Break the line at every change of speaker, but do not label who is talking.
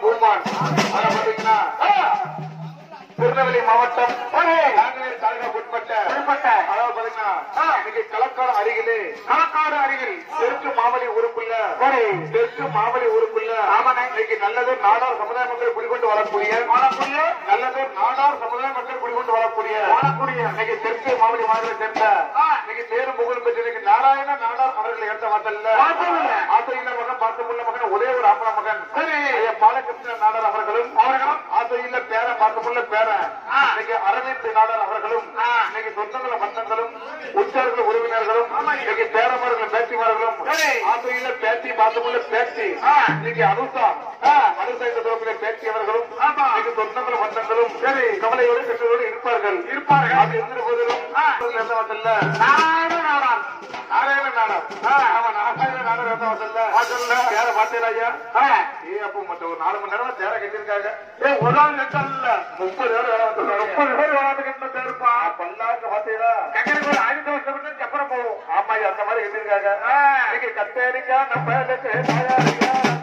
பூமான் அதை பாத்தீங்கன்னா திருநெல்வேலி மாவட்டம் நாங்குநேரி தாலுகாவுக்கு உட்பட்ட
உட்பட்ட.
அதாவது பாத்தீங்கன்னா இன்னைக்கு களக்காடு அருகிலே
களக்காடு அருகில்
தெற்கு மாவலி
உறுப்புள்ள
தெற்கு மாவலி உறுப்புள்ள
ஆமாண்ணே.
இன்னைக்கு நல்லது நாடார் சமுதாய மக்கள் குடிகொண்டு வரக்கூடிய
வாழக்கூடிய
நல்லது நாடார் சமுதாய மக்கள் குடிகொண்டு வரக்கூடிய
வாழக்கூடிய
இன்னைக்கு தெற்கு மாவலி மாதிரி சேர்ந்த இன்னைக்கு பேரும் புகழ் பெற்று இன்னைக்கு நாராயண நாடார் அவர்கள் எடுத்த வார்த்தையில பாலகிருஷ்ணன் நாடார் அவர்களும்
அவர்களும்
ஆசையில பேரன் பார்த்தமுள்ள பேரன்
ஆ.
இன்னைக்கு அரவிந்த் நாடார் அவர்களும். இன்னைக்கு சொந்தங்களும் பந்தங்களும் உற்றார்கள் உறவினர்களும். இன்னைக்கு பேரமார்களும் பேத்திமார்களும்
சரி.
ஆசையில பேத்தி பார்த்தமுள்ள பேத்தி
ஆ.
இன்னைக்கு அனுசா அனுசா இந்த அவர்களும்
ஆமா.
இன்னைக்கு சொந்தங்களும் பந்தங்களும்
சரி.
கவலையோடு பெற்றோரோடு இருப்பார்கள்
இருப்பார்கள்.
அப்படி இருந்த போதிலும்
ஆ.
எந்த வாசல்ல
நாடு நாடான்
நாராயண நாடர் வாசல்ல வாசல்ல தேர பார்த்தேன் ஐயா? ஏ அப்போ மற்ற ஒரு நாலு மணி நேரமா தேர கட்டியிருக்காங்க.
ஏ ஒரு ஆள் இல்ல
முப்பது பேர்.
முப்பது பேர்
பல்லாக்கு
ஒரு வருஷம் போவோம்
ஆமா அந்த மாதிரி கத்தேரிக்கா நம்ம